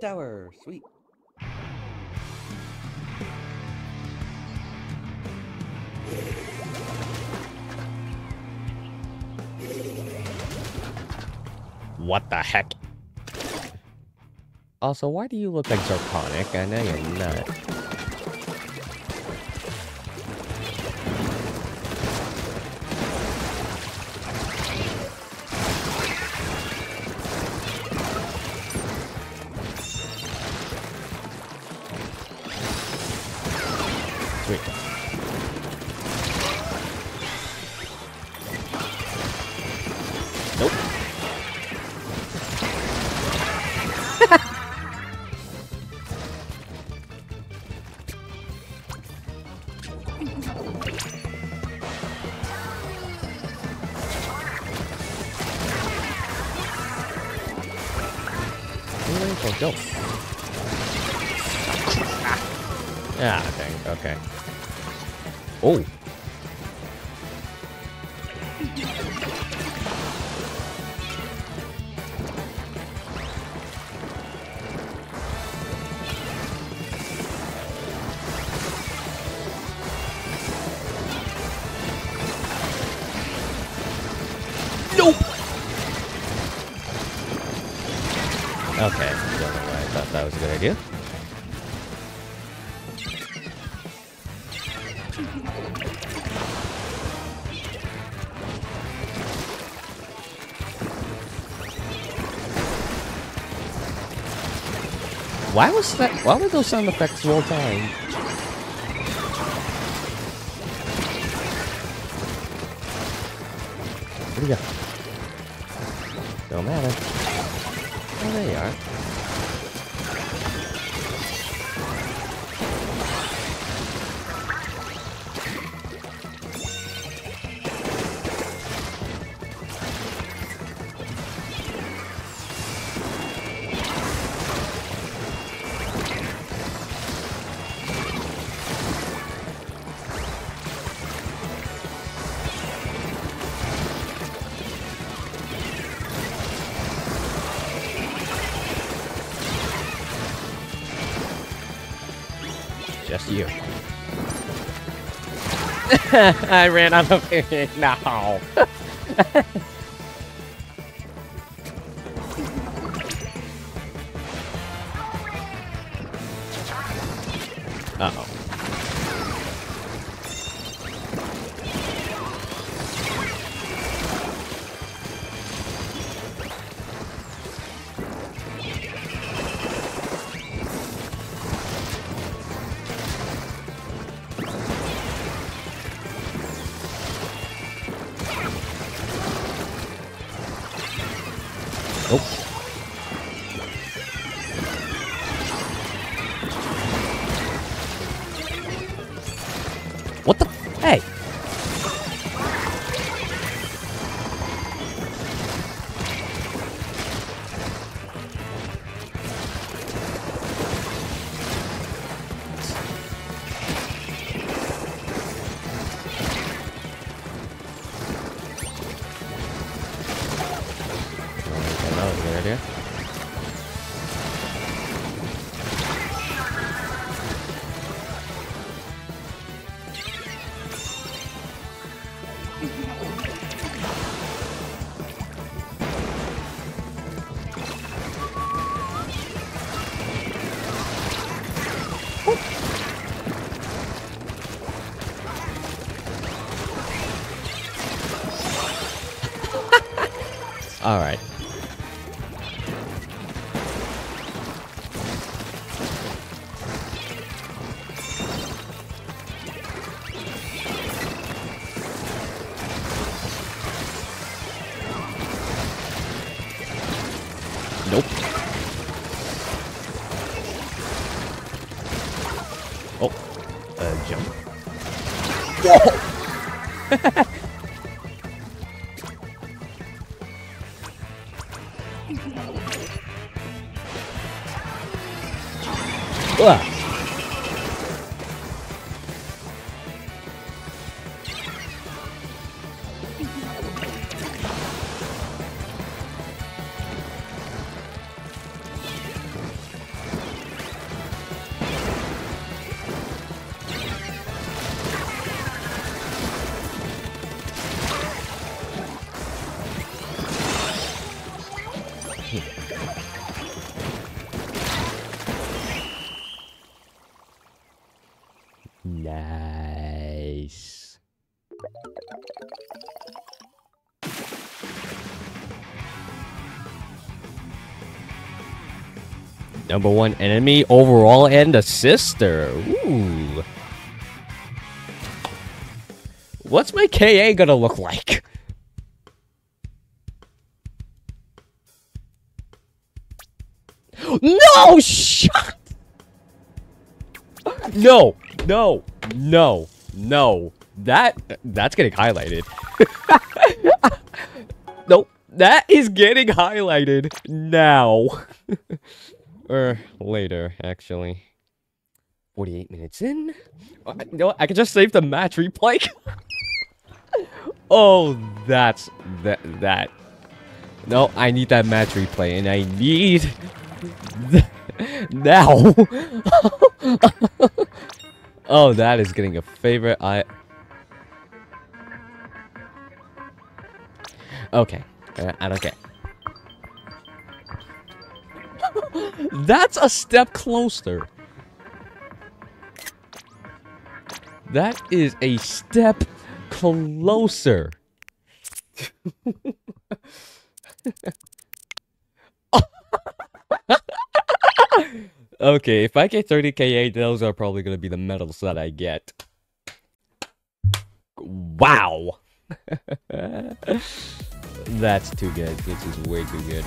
tower. Sweet. What the heck? Also, why do you look like Zarkonic? I know you're not. Sweet. Nope. Go? Ah, dang. Okay. Oh. Nope. Okay, don't know why I thought that was a good idea. Why was that? Why were those sound effects whole time? Where'd he go? Don't matter. Oh, there you are. Just you. I ran out of it. No. Uh All right. Oh, uh, jump. Ugh. Nice. Number one enemy overall and a sister. Ooh. What's my KA gonna look like? No! Shut! No! No! No! No! That that's getting highlighted. nope. That is getting highlighted now. or later, actually. 48 minutes in. Uh, You know what? I can just save the match replay. oh, that's that that. No, I need that match replay, and I need now. Oh, that is getting a favorite. I. Okay, uh, I don't care. That's a step closer. That is a step closer. okay, if I get 30k, those are probably going to be the medals that I get. Wow. That's too good. This is way too good.